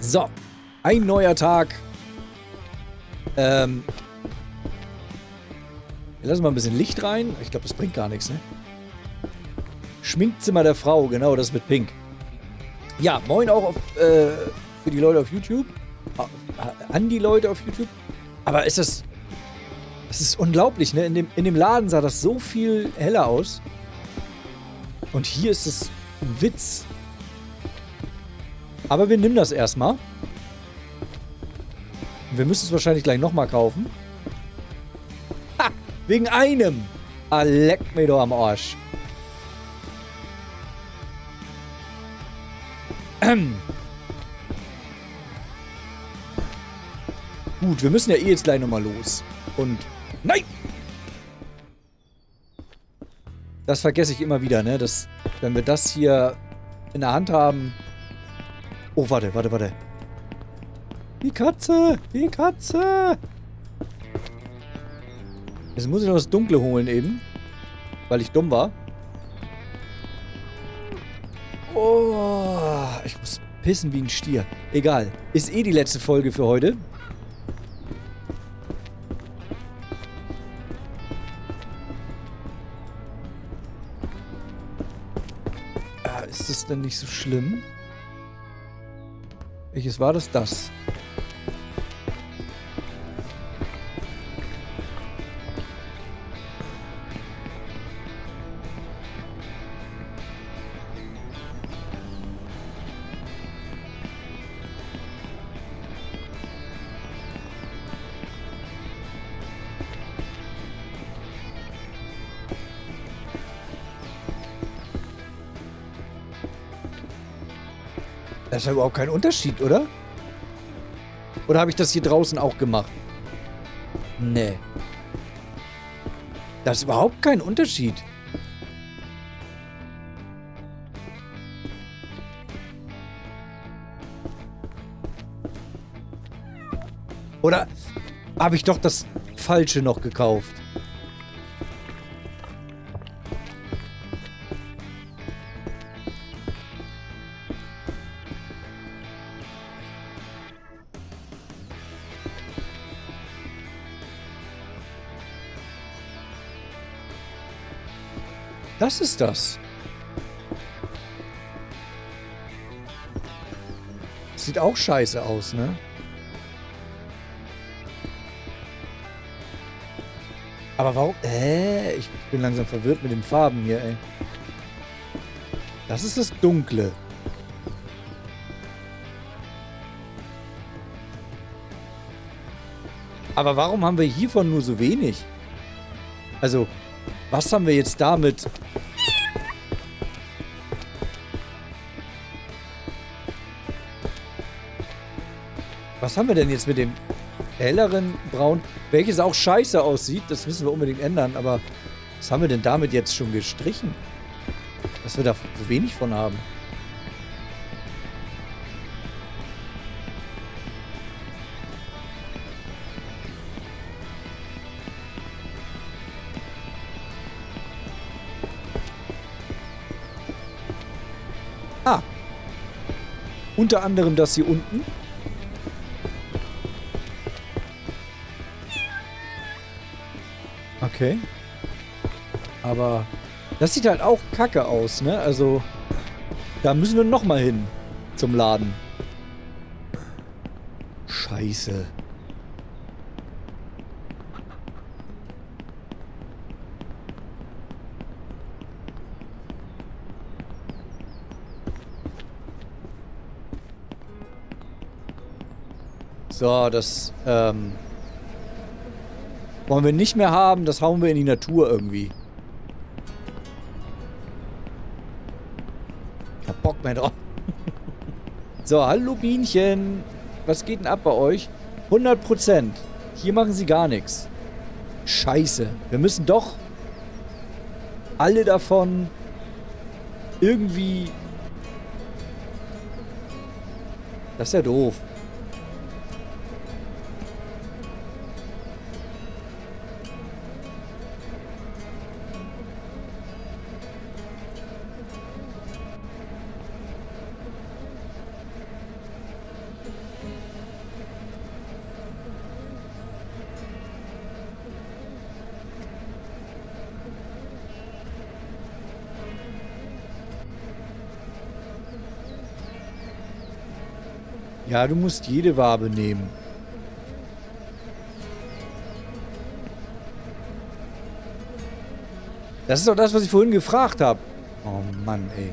So, ein neuer Tag. Ähm, wir lassen mal ein bisschen Licht rein. Ich glaube, das bringt gar nichts, ne? Schminkzimmer der Frau, genau, das wird pink. Ja, moin auch auf, äh, für die Leute auf YouTube. An die Leute auf YouTube. Aber ist das. Das ist unglaublich, ne? In dem, in dem Laden sah das so viel heller aus. Und hier ist es ein Witz. Aber wir nehmen das erstmal. Wir müssen es wahrscheinlich gleich nochmal kaufen. Ha! Wegen einem! Ah, leck mir doch am Arsch. Ähm. Gut, wir müssen ja eh jetzt gleich nochmal los. Und... Nein! Das vergesse ich immer wieder, ne? Das, wenn wir das hier in der Hand haben... Oh, warte, warte, warte. Die Katze! Die Katze! Jetzt muss ich noch das Dunkle holen eben. Weil ich dumm war. Oh, ich muss pissen wie ein Stier. Egal. Ist eh die letzte Folge für heute. Ah, ist das denn nicht so schlimm? Welches war das? Das. Ist ja überhaupt kein Unterschied, oder? Oder habe ich das hier draußen auch gemacht? Nee. Das ist überhaupt kein Unterschied. Oder habe ich doch das Falsche noch gekauft? Das ist das. Sieht auch scheiße aus, ne? Aber warum? Äh, ich bin langsam verwirrt mit den Farben hier, ey. Das ist das Dunkle. Aber warum haben wir hiervon nur so wenig? Also, was haben wir jetzt damit? Was haben wir denn jetzt mit dem helleren Braun? Welches auch scheiße aussieht, das müssen wir unbedingt ändern, aber was haben wir denn damit jetzt schon gestrichen? Dass wir da so wenig von haben. Ah. Unter anderem das hier unten. Okay. Aber das sieht halt auch kacke aus, ne? Also, da müssen wir nochmal hin zum Laden. Scheiße. So, das ähm, wollen wir nicht mehr haben. Das hauen wir in die Natur irgendwie. Ich hab Bock mehr drauf. so, hallo Bienchen. Was geht denn ab bei euch? 100%. Hier machen sie gar nichts. Scheiße. Wir müssen doch alle davon irgendwie... Das ist ja doof. Ja, du musst jede Wabe nehmen. Das ist doch das, was ich vorhin gefragt habe. Oh Mann, ey.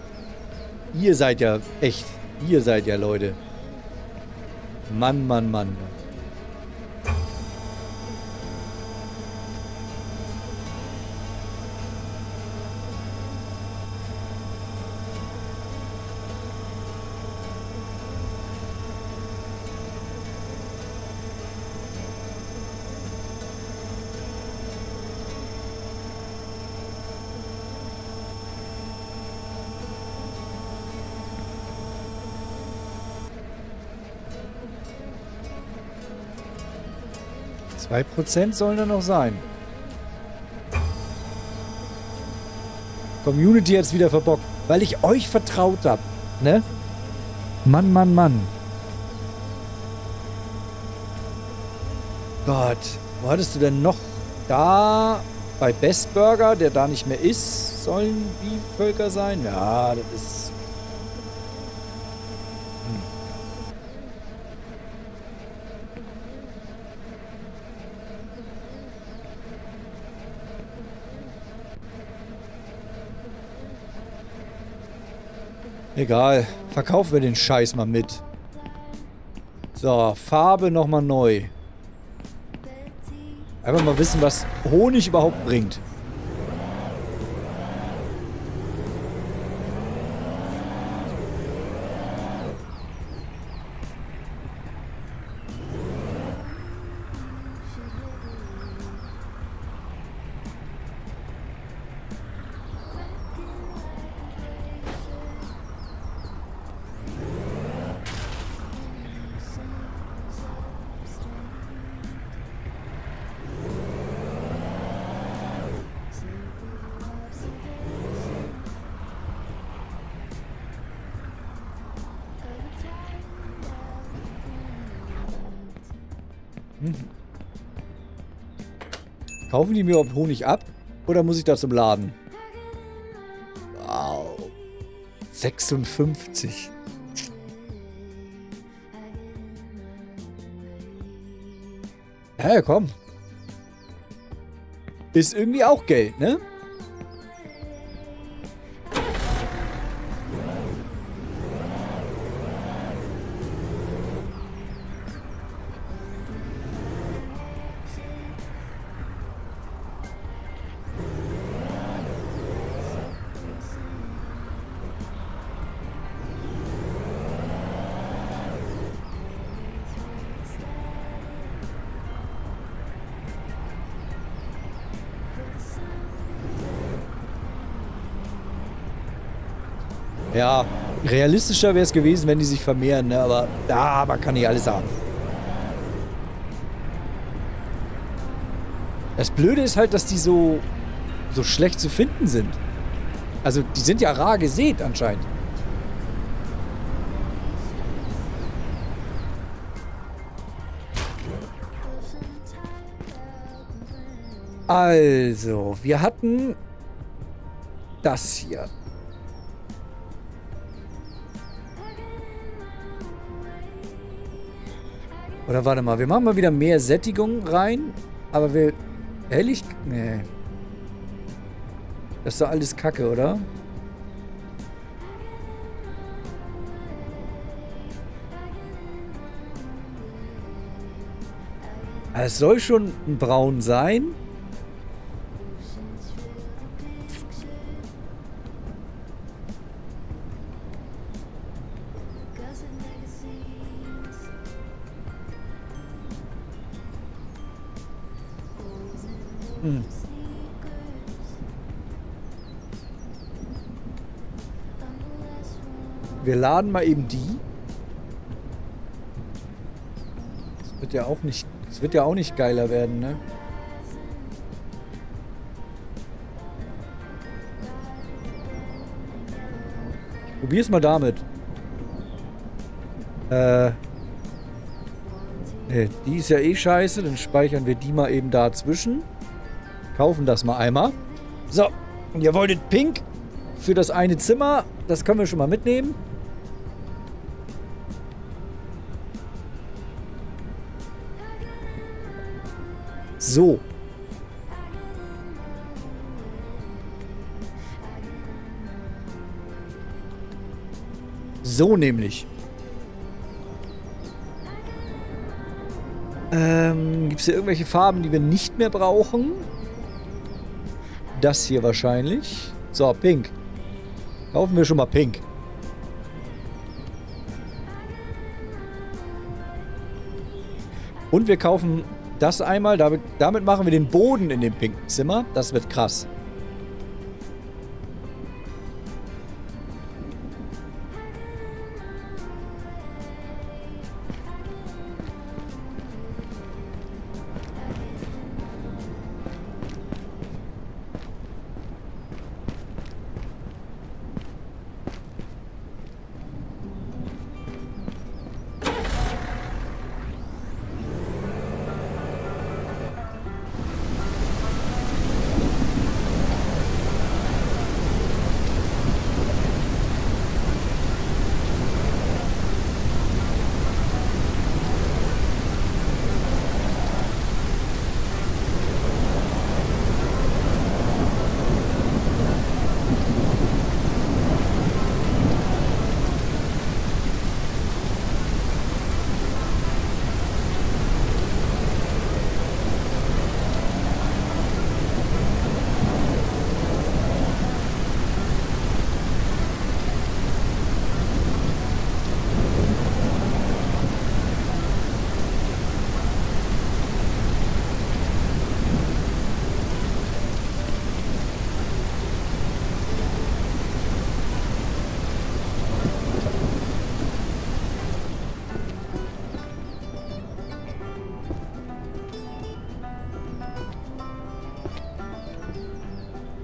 Ihr seid ja echt. Ihr seid ja Leute. Mann, Mann, Mann. 2% sollen da noch sein. Community jetzt wieder verbockt. Weil ich euch vertraut habe. Ne? Mann, Mann, Mann. Gott. Wo hattest du denn noch? Da bei Best Burger, der da nicht mehr ist, sollen die Völker sein? Ja, das ist Egal. Verkaufen wir den Scheiß mal mit. So, Farbe nochmal neu. Einfach mal wissen, was Honig überhaupt bringt. Kaufen die mir überhaupt Honig ab? Oder muss ich da zum Laden? Wow. 56. Ja, komm. Ist irgendwie auch Geld, ne? Realistischer wäre es gewesen, wenn die sich vermehren, ne? aber da aber kann ich alles haben. Das Blöde ist halt, dass die so, so schlecht zu finden sind. Also, die sind ja rar gesät anscheinend. Also, wir hatten das hier. Oder warte mal, wir machen mal wieder mehr Sättigung rein. Aber wir... Hellig... Nee. Das ist doch alles Kacke, oder? Es soll schon ein Braun sein. Wir laden mal eben die. Das wird ja auch nicht, das wird ja auch nicht geiler werden, ne? Probier's mal damit. Äh. Ne, die ist ja eh scheiße, dann speichern wir die mal eben dazwischen. Kaufen das mal einmal. So, und ihr wolltet Pink für das eine Zimmer. Das können wir schon mal mitnehmen. So. So nämlich. Ähm, Gibt es hier irgendwelche Farben, die wir nicht mehr brauchen? Das hier wahrscheinlich. So, pink. Kaufen wir schon mal pink. Und wir kaufen das einmal. Damit, damit machen wir den Boden in dem pinken Zimmer. Das wird krass.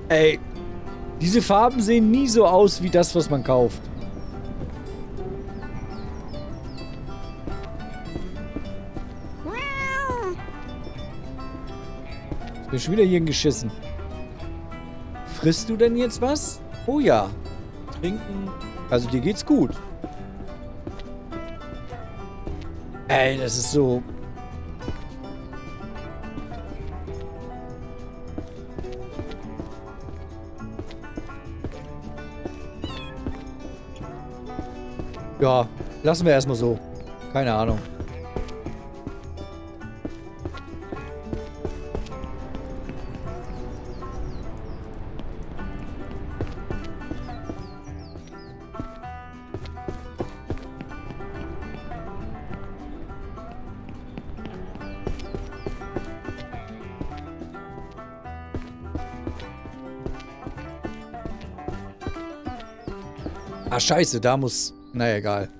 Ey, diese Farben sehen nie so aus wie das, was man kauft. Ich bin schon wieder hier geschissen. Frisst du denn jetzt was? Oh ja. Trinken. Also dir geht's gut. Ey, das ist so Ja, lassen wir erstmal so. Keine Ahnung. Ah, scheiße, da muss naja, egal.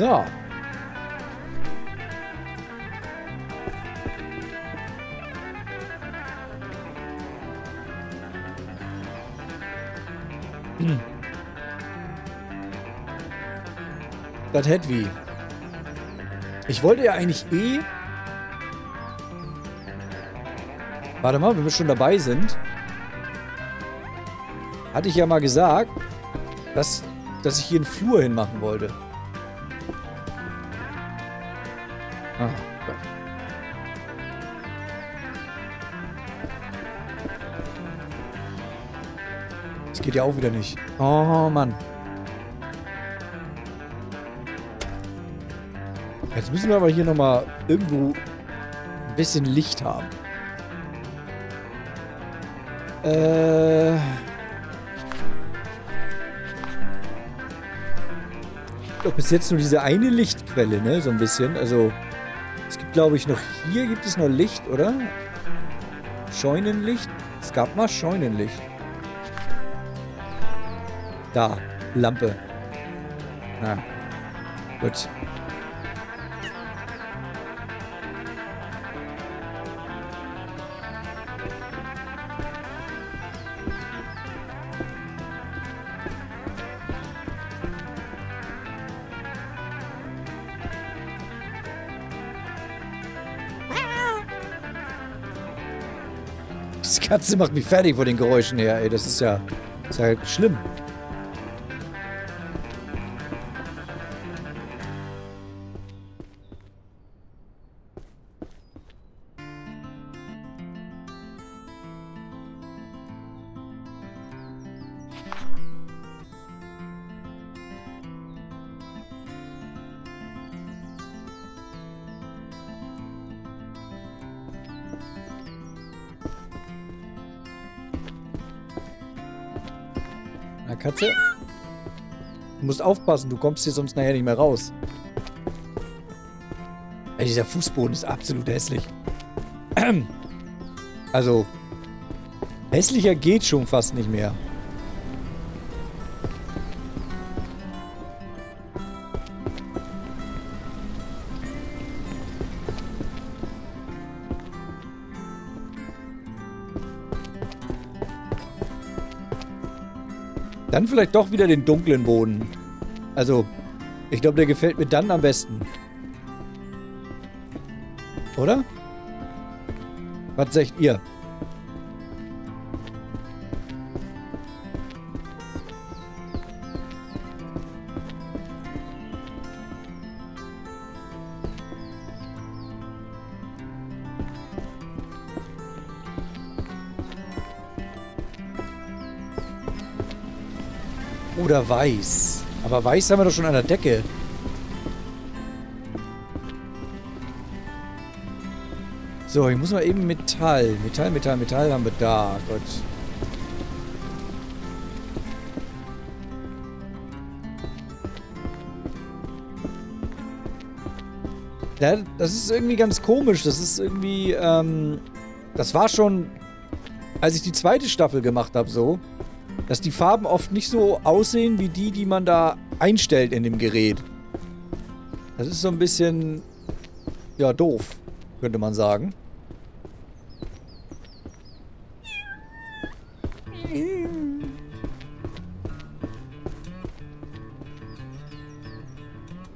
So. Das hätte wie. Ich wollte ja eigentlich eh... Warte mal, wenn wir schon dabei sind. Hatte ich ja mal gesagt, dass, dass ich hier einen Flur hinmachen wollte. geht ja auch wieder nicht. Oh, Mann. Jetzt müssen wir aber hier nochmal irgendwo ein bisschen Licht haben. Äh... Doch bis jetzt nur diese eine Lichtquelle, ne? So ein bisschen. Also, es gibt, glaube ich, noch... Hier gibt es noch Licht, oder? Scheunenlicht? Es gab mal Scheunenlicht. Da. Lampe. Na. Gut. Die Katze macht mich fertig vor den Geräuschen her, ey. Das ist ja, das ist ja schlimm. Musst aufpassen, du kommst hier sonst nachher nicht mehr raus. Ey, dieser Fußboden ist absolut hässlich. Also, hässlicher geht schon fast nicht mehr. Dann vielleicht doch wieder den dunklen Boden. Also, ich glaube, der gefällt mir dann am besten. Oder? Was sagt ihr? Oder weiß. Aber weiß haben wir doch schon an der Decke. So, ich muss mal eben Metall. Metall, Metall, Metall haben wir da. Gott. Ja, das ist irgendwie ganz komisch. Das ist irgendwie, ähm, das war schon, als ich die zweite Staffel gemacht habe, so, dass die Farben oft nicht so aussehen wie die, die man da einstellt in dem Gerät. Das ist so ein bisschen, ja, doof, könnte man sagen.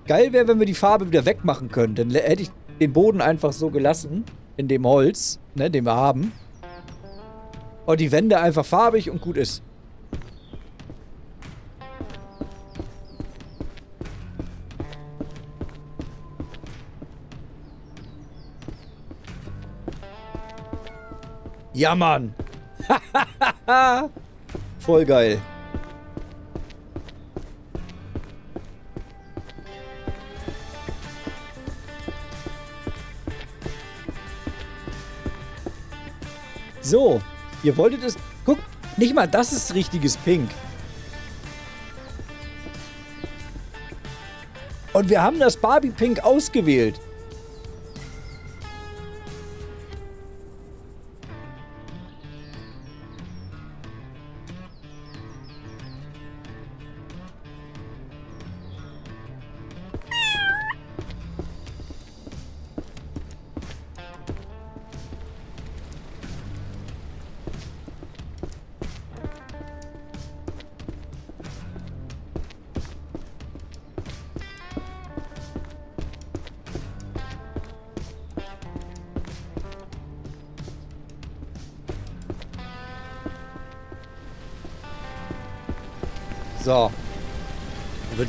Geil wäre, wenn wir die Farbe wieder wegmachen können. Dann hätte ich den Boden einfach so gelassen. In dem Holz, ne, den wir haben. Und die Wände einfach farbig und gut ist. Ja, Mann. Voll geil. So, ihr wolltet es... Guck, nicht mal das ist richtiges Pink. Und wir haben das Barbie Pink ausgewählt.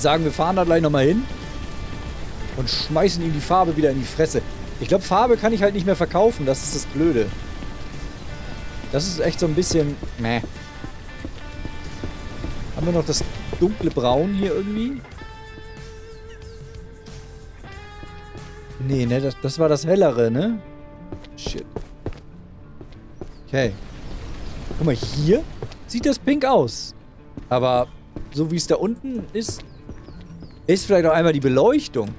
Sagen, wir fahren da gleich nochmal hin. Und schmeißen ihm die Farbe wieder in die Fresse. Ich glaube, Farbe kann ich halt nicht mehr verkaufen. Das ist das Blöde. Das ist echt so ein bisschen... Meh. Haben wir noch das dunkle Braun hier irgendwie? Nee, ne, das, das war das hellere, ne? Shit. Okay. Guck mal, hier sieht das pink aus. Aber so wie es da unten ist, ist vielleicht auch einmal die Beleuchtung.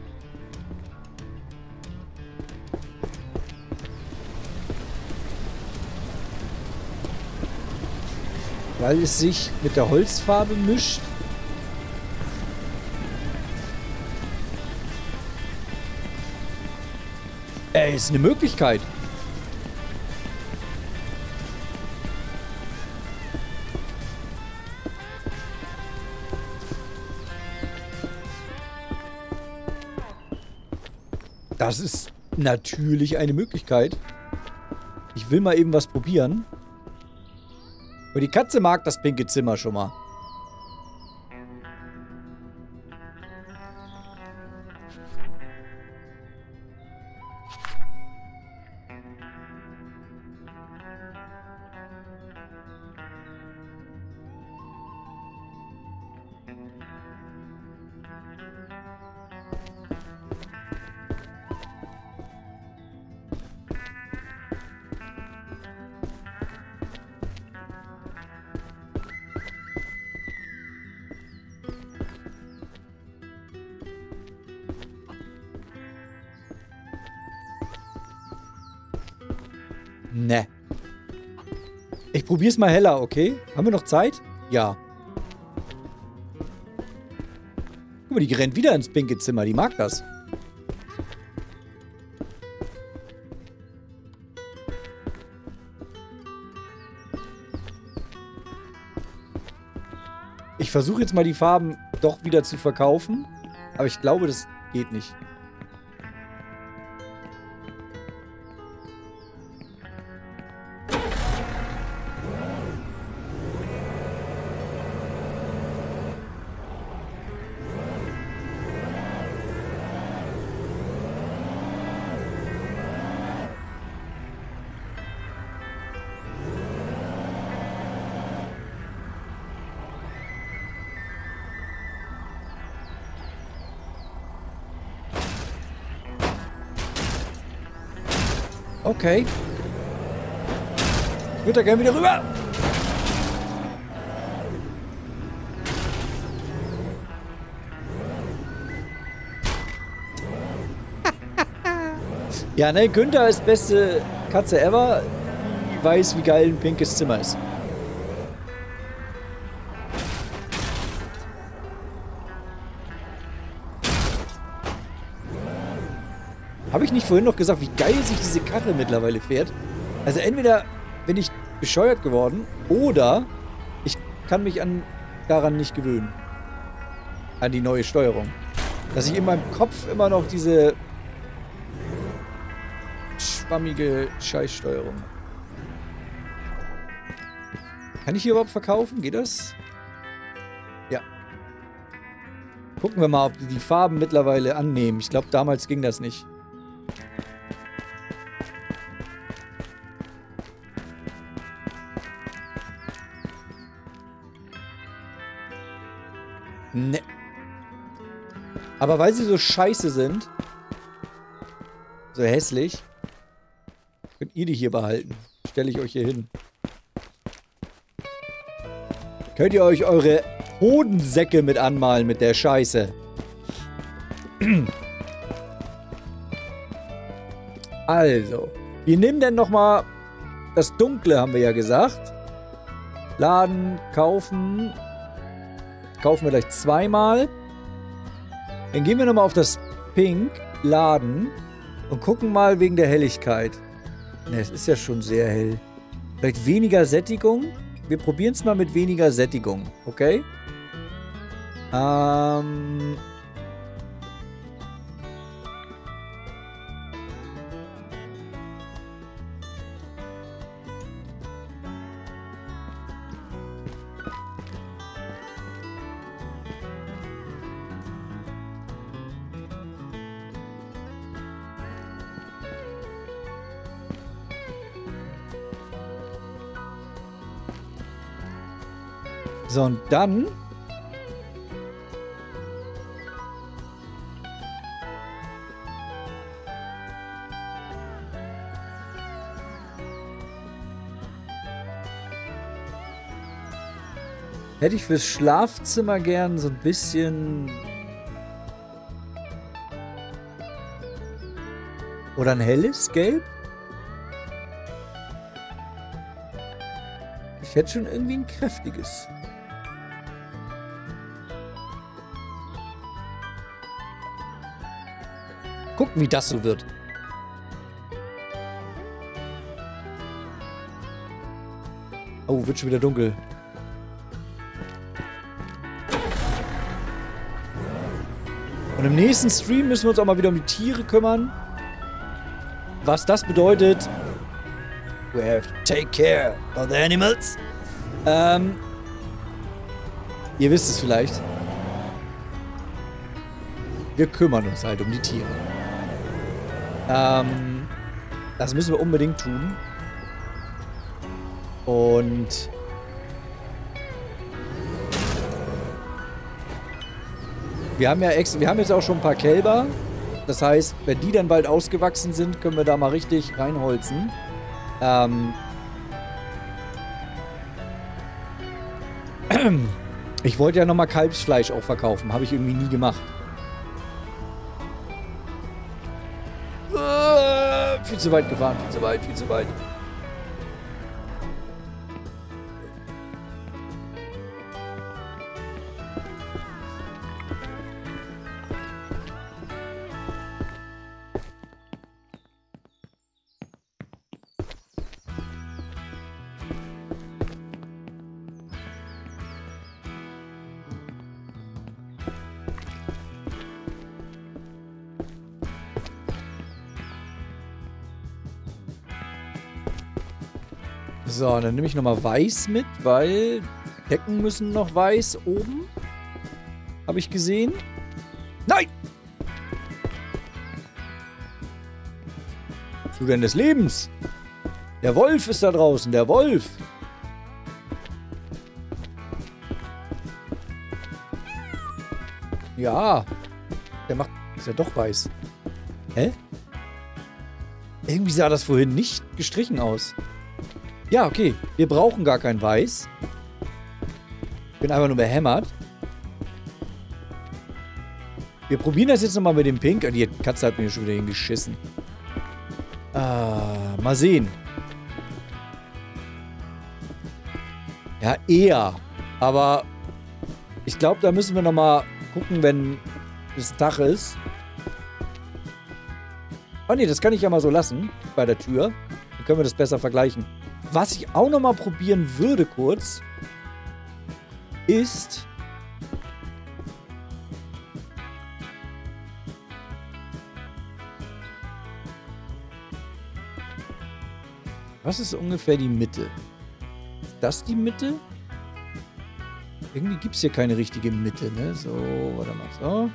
Weil es sich mit der Holzfarbe mischt. Ey, ist eine Möglichkeit. Das ist natürlich eine Möglichkeit. Ich will mal eben was probieren. Aber die Katze mag das pinke Zimmer schon mal. Ich probier's mal heller, okay? Haben wir noch Zeit? Ja. Guck mal, die rennt wieder ins pinke Zimmer. Die mag das. Ich versuche jetzt mal die Farben doch wieder zu verkaufen. Aber ich glaube, das geht nicht. Okay. Ich würde da gerne wieder rüber. ja, ne, Günther ist beste Katze ever. Weiß, wie geil ein pinkes Zimmer ist. Nicht vorhin noch gesagt, wie geil sich diese Karre mittlerweile fährt? Also entweder bin ich bescheuert geworden oder ich kann mich an daran nicht gewöhnen. An die neue Steuerung. Dass ich in meinem Kopf immer noch diese schwammige Scheißsteuerung Kann ich hier überhaupt verkaufen? Geht das? Ja. Gucken wir mal, ob die die Farben mittlerweile annehmen. Ich glaube, damals ging das nicht. Aber weil sie so scheiße sind, so hässlich, könnt ihr die hier behalten. Stelle ich euch hier hin. Könnt ihr euch eure Hodensäcke mit anmalen mit der Scheiße. Also, wir nehmen denn nochmal das Dunkle, haben wir ja gesagt. Laden, kaufen, Kaufen wir gleich zweimal. Dann gehen wir nochmal auf das Pink, laden und gucken mal wegen der Helligkeit. Ne, es ist ja schon sehr hell. Vielleicht weniger Sättigung? Wir probieren es mal mit weniger Sättigung, okay? Ähm, So, und dann... Hätte ich fürs Schlafzimmer gern so ein bisschen... Oder ein helles Gelb? Ich hätte schon irgendwie ein kräftiges. Gucken, wie das so wird. Oh, wird schon wieder dunkel. Und im nächsten Stream müssen wir uns auch mal wieder um die Tiere kümmern. Was das bedeutet... We have to take care of the animals. Ähm... Ihr wisst es vielleicht. Wir kümmern uns halt um die Tiere. Ähm... Das müssen wir unbedingt tun. Und wir haben ja extra, wir haben jetzt auch schon ein paar Kälber. Das heißt, wenn die dann bald ausgewachsen sind, können wir da mal richtig reinholzen. Ähm ich wollte ja nochmal Kalbsfleisch auch verkaufen. Habe ich irgendwie nie gemacht. Viel zu weit gefahren, viel zu weit, viel zu weit. So, dann nehme ich nochmal weiß mit, weil Decken müssen noch weiß oben. Habe ich gesehen. Nein! Zu denn des Lebens. Der Wolf ist da draußen, der Wolf. Ja. Der macht... Ist ja doch weiß. Hä? Irgendwie sah das vorhin nicht gestrichen aus. Ja, okay. Wir brauchen gar kein Weiß. Ich bin einfach nur behämmert. Wir probieren das jetzt nochmal mit dem Pink. Die Katze hat mir schon wieder hingeschissen. Ah, mal sehen. Ja, eher. Aber ich glaube, da müssen wir nochmal gucken, wenn es Tag ist. Oh ne, das kann ich ja mal so lassen bei der Tür. Dann können wir das besser vergleichen. Was ich auch noch mal probieren würde kurz, ist... Was ist ungefähr die Mitte? Ist das die Mitte? Irgendwie gibt es hier keine richtige Mitte, ne? So, warte mal, so.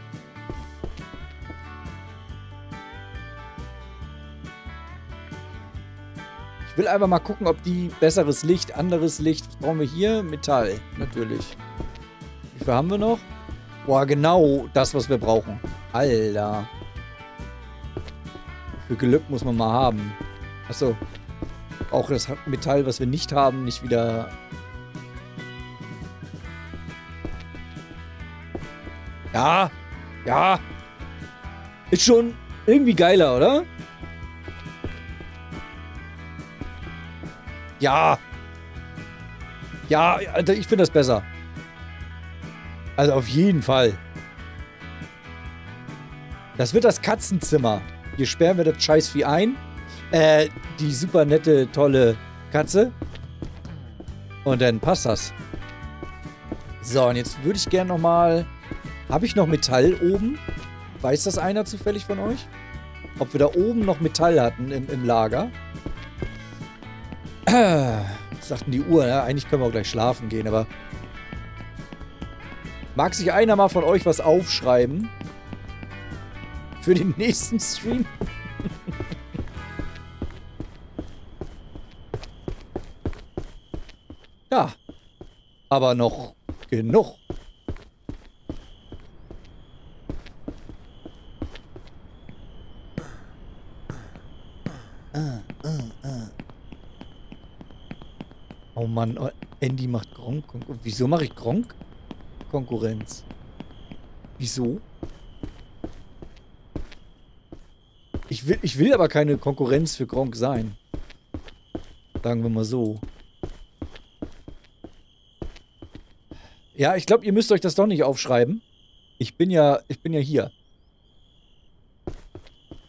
Ich will einfach mal gucken, ob die besseres Licht, anderes Licht. Was brauchen wir hier? Metall, natürlich. Wie viel haben wir noch? Boah, genau das, was wir brauchen. Alter. Für Glück muss man mal haben. Achso. Auch das Metall, was wir nicht haben, nicht wieder... Ja. Ja. Ist schon irgendwie geiler, oder? Ja. Ja, Alter, ich finde das besser. Also auf jeden Fall. Das wird das Katzenzimmer. Hier sperren wir das Scheißvieh ein. Äh, die super nette, tolle Katze. Und dann passt das. So, und jetzt würde ich gerne nochmal... Habe ich noch Metall oben? Weiß das einer zufällig von euch? Ob wir da oben noch Metall hatten im, im Lager? Was sagten die Uhr, ne? Eigentlich können wir auch gleich schlafen gehen, aber... Mag sich einer mal von euch was aufschreiben? Für den nächsten Stream? ja. Aber noch genug. Mann, oh, Andy macht Gronk. Wieso mache ich Gronk? Konkurrenz. Wieso? Ich will, ich will aber keine Konkurrenz für Gronk sein. Sagen wir mal so. Ja, ich glaube, ihr müsst euch das doch nicht aufschreiben. Ich bin ja, ich bin ja hier.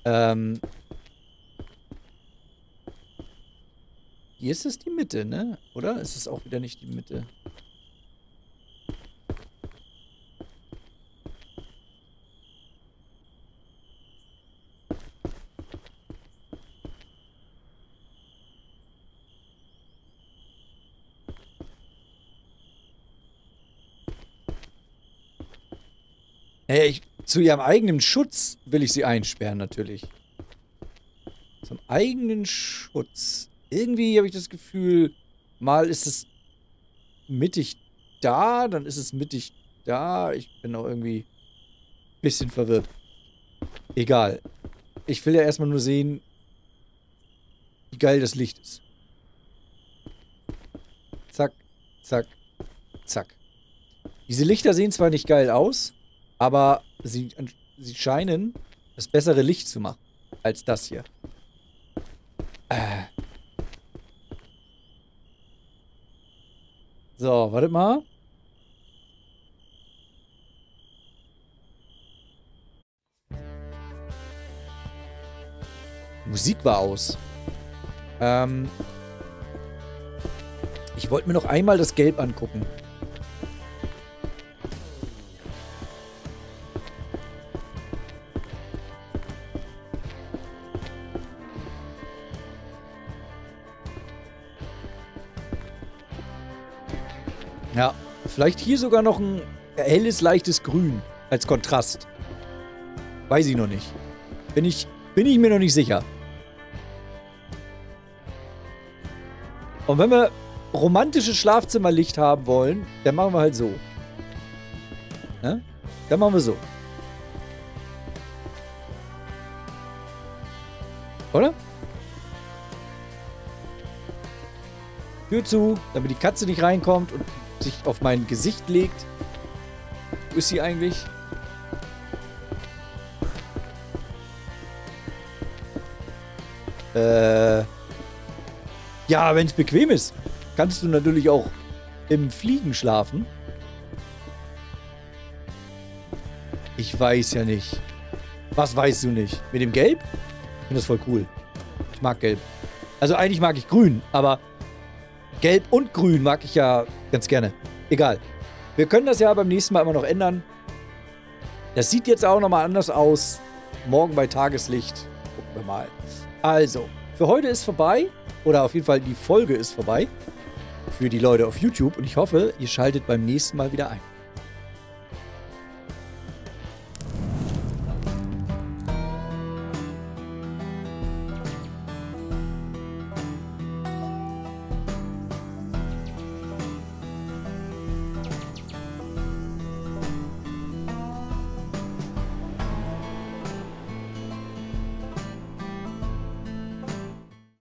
Ähm. Hier ist es die Mitte, ne? Oder ist es auch wieder nicht die Mitte? Hey, ich, zu ihrem eigenen Schutz will ich sie einsperren, natürlich. Zum eigenen Schutz. Irgendwie habe ich das Gefühl, mal ist es mittig da, dann ist es mittig da. Ich bin auch irgendwie ein bisschen verwirrt. Egal. Ich will ja erstmal nur sehen, wie geil das Licht ist. Zack, zack, zack. Diese Lichter sehen zwar nicht geil aus, aber sie, sie scheinen das bessere Licht zu machen als das hier. Äh. So, wartet mal. Musik war aus. Ähm. Ich wollte mir noch einmal das Gelb angucken. Vielleicht hier sogar noch ein helles, leichtes Grün als Kontrast. Weiß ich noch nicht. Bin ich, bin ich mir noch nicht sicher. Und wenn wir romantisches Schlafzimmerlicht haben wollen, dann machen wir halt so. Ne? Dann machen wir so. Oder? Tür zu, damit die Katze nicht reinkommt und sich auf mein Gesicht legt. Wo ist sie eigentlich? Äh. Ja, wenn es bequem ist, kannst du natürlich auch im Fliegen schlafen. Ich weiß ja nicht. Was weißt du nicht? Mit dem Gelb? Ich finde das voll cool. Ich mag Gelb. Also eigentlich mag ich Grün, aber Gelb und Grün mag ich ja ganz gerne. Egal. Wir können das ja beim nächsten Mal immer noch ändern. Das sieht jetzt auch nochmal anders aus. Morgen bei Tageslicht. Gucken wir mal. Also, für heute ist vorbei. Oder auf jeden Fall die Folge ist vorbei. Für die Leute auf YouTube. Und ich hoffe, ihr schaltet beim nächsten Mal wieder ein.